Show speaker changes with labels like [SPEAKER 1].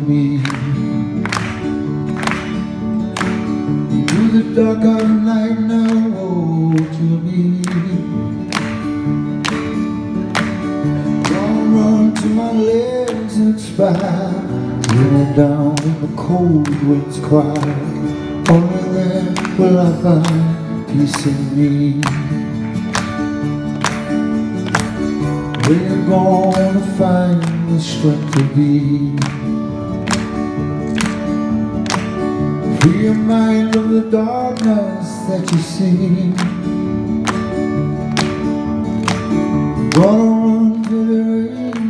[SPEAKER 1] me. Through the dark of night now, oh, to me. Don't run to my legs and spine. Running down in the cold winds cry. Only then will I find peace in me. Where you gonna find the strength to be? Your mind of the darkness that you see